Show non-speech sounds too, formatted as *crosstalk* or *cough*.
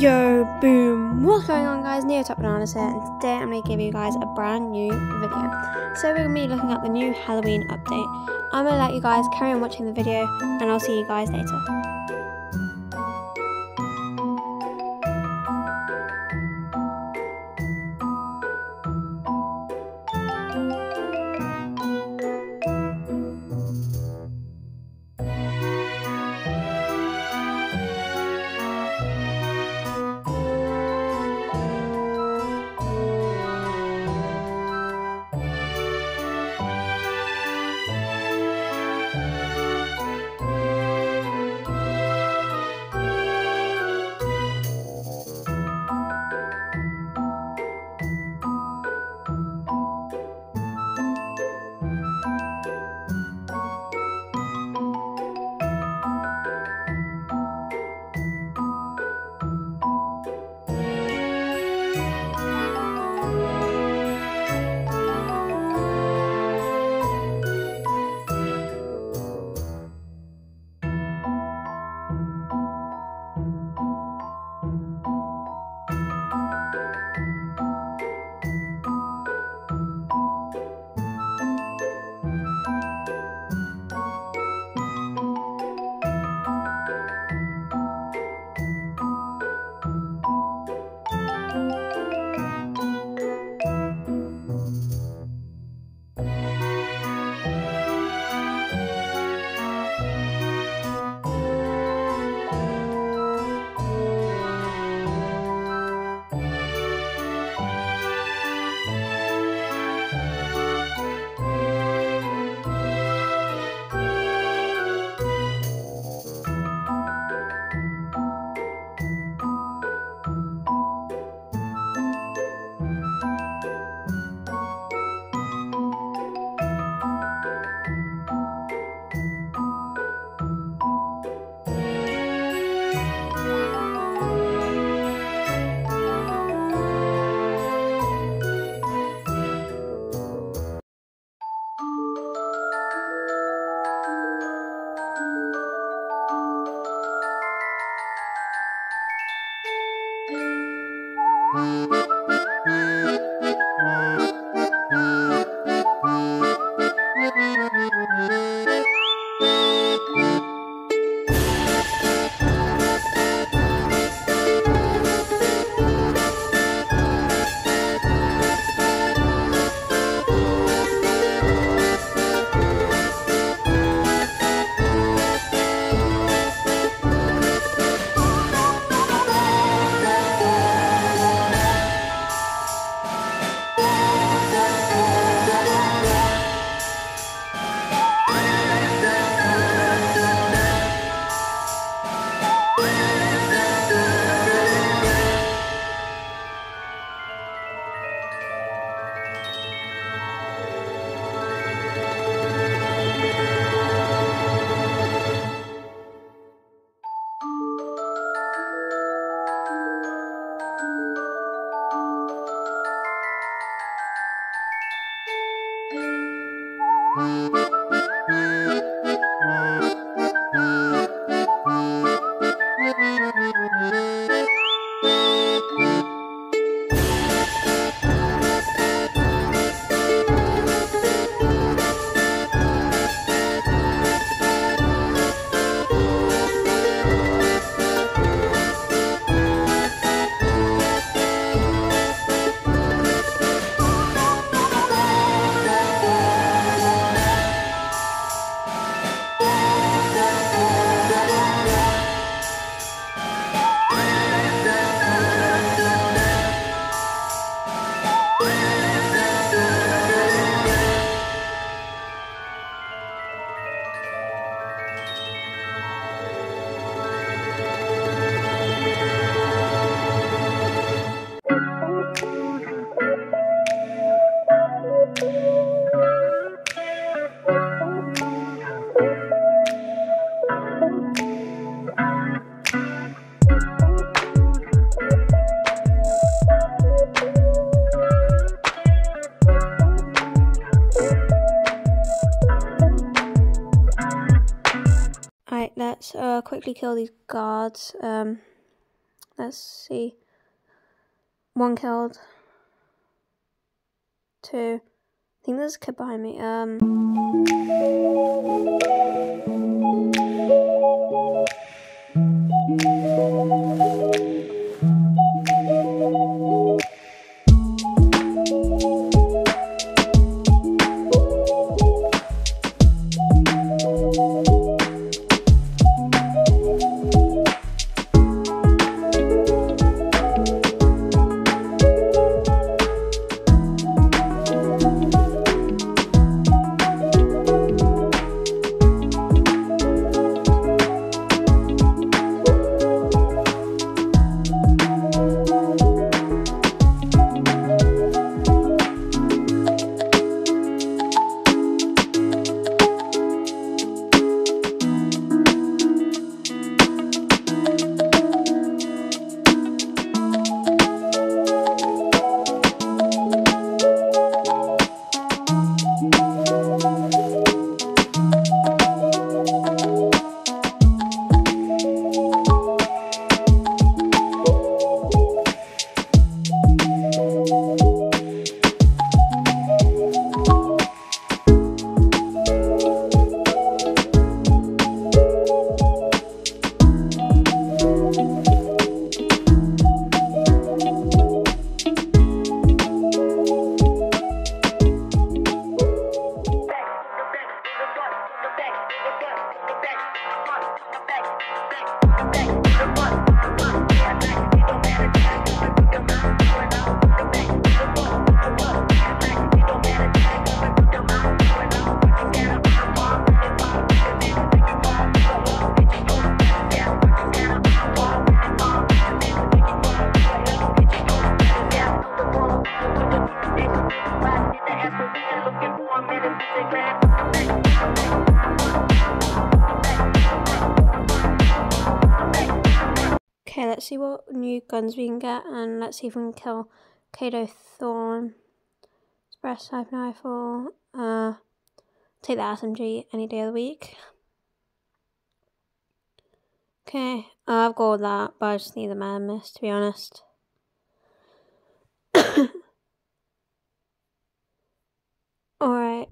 Yo, boom! What's going on, guys? Neo Top Bananas here, and today I'm going to give you guys a brand new video. So, we're going to be looking at the new Halloween update. I'm going to let you guys carry on watching the video, and I'll see you guys later. Alright, quickly kill these guards. Um, Let's see. One killed. Two. I think there's a kid behind me. Um. Let's see what new guns we can get and let's see if we can kill Kado Thorne. Express Type Rifle. Uh, take the SMG any day of the week. Okay, I've got that, but I just need the man mist to be honest. *coughs* Alright.